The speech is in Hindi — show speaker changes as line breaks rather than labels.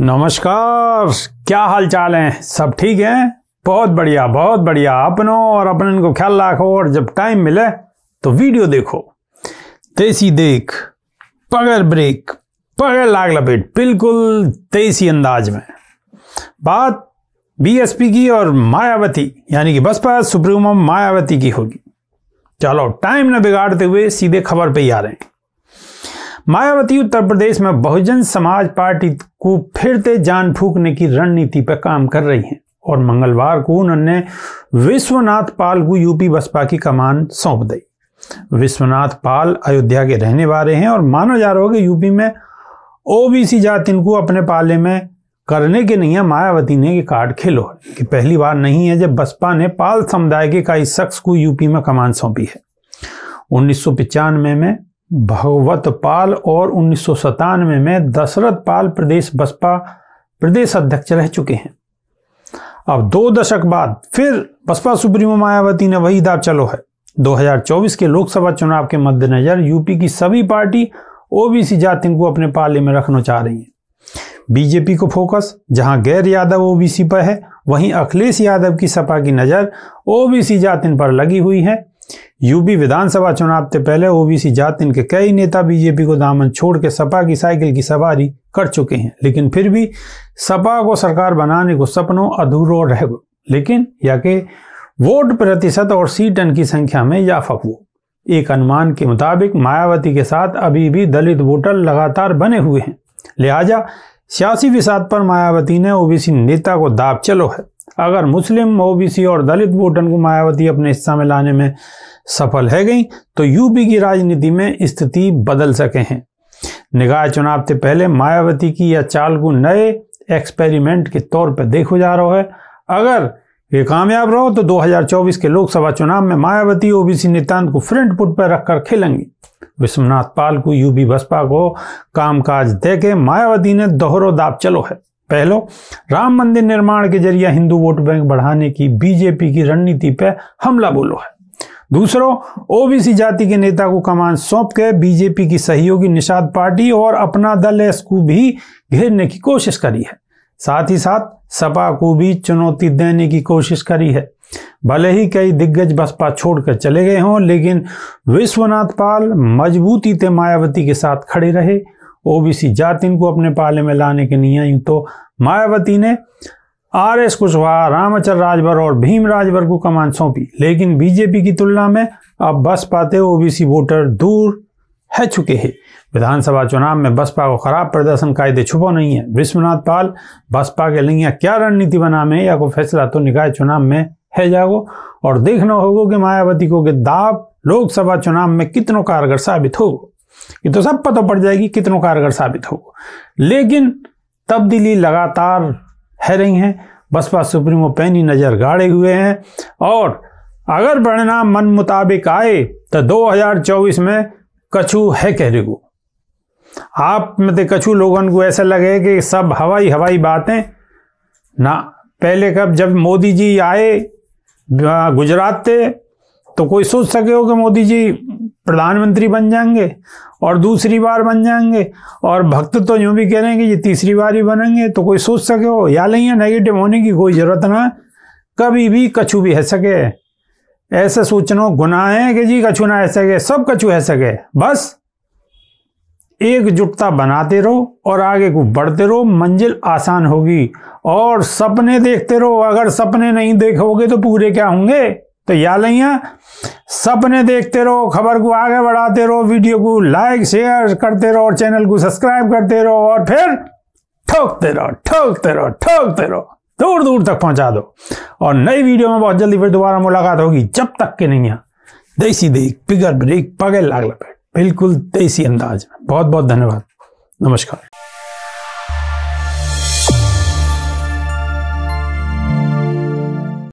नमस्कार, क्या हाल चाल है? सब ठीक है? बहुत बढ़िया बहुत बढ़िया। अपनों और अपनन को ख्याल रखो और जब टाइम मिले तो वीडियो देखो। देसी देख, पगल ब्रेक, पगल लाग लपेट, बिल्कुल देसी अंदाज में। बात बीएसपी की और मायावती, यानी कि बसपा सुप्रीमो मायावती की होगी। चलो, टाइम न बिगाड़ते हुए सीधे खबर पे ही आ रहे हैं। मायावती उत्तर प्रदेश में बहुजन समाज पार्टी को फिरते जान फूकने की रणनीति पर काम कर रही हैं और मंगलवार को उन्होंने विश्वनाथ पाल को यूपी बसपा की कमान सौंप दी। विश्वनाथ पाल अयोध्या के रहने वाले हैं और माना जा रहा है कि यूपी में ओबीसी जाति इनको अपने पाले में करने के नहीं है, मायावती ने ये कार्ड खेलो। कि पहली बार नहीं है जब बसपा ने पाल समुदाय के कई शख्स को यूपी में कमान सौंपी है। उन्नीस में भगवत पाल और उन्नीस में में दशरथ पाल प्रदेश बसपा प्रदेश अध्यक्ष रह चुके हैं। अब दो दशक बाद फिर बसपा सुप्रीमो मायावती ने वही दाव चलो है। 2024 के लोकसभा चुनाव के मद्देनजर यूपी की सभी पार्टी ओबीसी जाति को अपने पाले में रखना चाह रही है। बीजेपी को फोकस, जहाँ गैर यादव ओबीसी पर है, वहीं अखिलेश यादव की सपा की नज़र ओबीसी जाति पर लगी हुई है। यूपी विधानसभा चुनाव से पहले ओबीसी जाति के कई नेता बीजेपी को दामन छोड़ के सपा की साइकिल की सवारी कर चुके हैं। लेकिन फिर भी सपा को सरकार बनाने को सपनों अधूरो रह गए। लेकिन या के वोट प्रतिशत और सीटन की संख्या में याफक हुआ। एक अनुमान के मुताबिक मायावती के साथ अभी भी दलित वोटर लगातार बने हुए हैं। लिहाजा सियासी विषाद पर मायावती ने ओबीसी नेता को दाब चलो है। अगर मुस्लिम, ओबीसी और दलित वोटन को मायावती अपने हिस्सा में लाने में सफल है गई तो यूपी की राजनीति में स्थिति बदल सके हैं। निगाह चुनाव से पहले मायावती की यह चाल को नए एक्सपेरिमेंट के तौर पर देखो जा रहा है। अगर ये कामयाब रहो तो 2024 के लोकसभा चुनाव में मायावती, ओबीसी नेतांत को फ्रंट फुट पर रखकर खेलेंगी। विश्वनाथ पाल को यूपी बसपा को कामकाज देके मायावती ने दोहरो दाब चलो है। पहलो, राम मंदिर निर्माण के ज़रिए हिंदू वोट बैंक बढ़ाने की बीजेपी की रणनीति पर हमला बोलो है। दूसरों, ओबीसी जाति के नेता को कमान सौंप के बीजेपी की सहयोगी निषाद पार्टी और अपना दल एस को भी घेरने की कोशिश करी है। साथ ही साथ, सपा को भी चुनौती देने की कोशिश करी है। भले ही कई दिग्गज बसपा छोड़कर चले गए हों, लेकिन विश्वनाथ पाल मजबूती से मायावती के साथ खड़े रहे ओबीसी जातिन को अपने पाले में लाने के नहीं आई तो मायावती ने आर एस कुशवाहा, रामचर राजभर और भीम राजभर को कमान सौंपी। लेकिन बीजेपी की तुलना में अब बस पाते ओबीसी वोटर दूर है चुके हैं। विधानसभा चुनाव में बसपा को खराब प्रदर्शन कायदे छुपो नहीं है। विश्वनाथ पाल बसपा के लिए क्या रणनीति बना में या कोई फैसला तो निकाय चुनाव में है जागो। और देखना होगा कि मायावती को दाव लोकसभा चुनाव में कितनों कारगर साबित होगा। ये तो सब पता पड़ जाएगी कितनों कारगर साबित हो। लेकिन तब्दीली लगातार है रही है, बसपा सुप्रीमो पैनी नज़र गाड़े हुए हैं, और अगर परिणाम मन मुताबिक आए तो 2024 में कछु है कह को आप में तो कछु लोगों को ऐसा लगे कि सब हवाई हवाई बातें, ना, पहले कब जब मोदी जी आए, गुजरात थे तो कोई सोच सके हो कि मोदी जी प्रधानमंत्री बन जाएँगे और दूसरी बार बन जाएँगे? और भक्त तो यूँ भी कह रहे हैं कि ये तीसरी बार ही बनेंगे तो कोई सोच सके हो? या नहीं है नेगेटिव होने की कोई ज़रूरत ना, कभी भी कछु भी है सके। ऐसे सोचना, गुनाह है कि जी कछु ना है सके, सब कछु है सके। बस एकजुटता बनाते रहो और आगे को बढ़ते रहो, मंजिल आसान होगी। और सपने देखते रहो, अगर सपने नहीं देखोगे तो पूरे क्या होंगे? तो या लिया सपने देखते रहो, खबर को आगे बढ़ाते रहो, वीडियो को लाइक, शेयर करते रहो, और चैनल को सब्सक्राइब करते रहो, और फिर ठोकते रहो ठोकते रहो ठोकते रहो, दूर दूर तक पहुँचा दो। और नई वीडियो में बहुत जल्दी फिर दोबारा मुलाकात होगी, जब तक के नहीं यहाँ देसी देख पिगर ब्रेक, पगल लाग लपेट। बिल्कुल देसी अंदाज में। बहुत बहुत धन्यवाद। नमस्कार।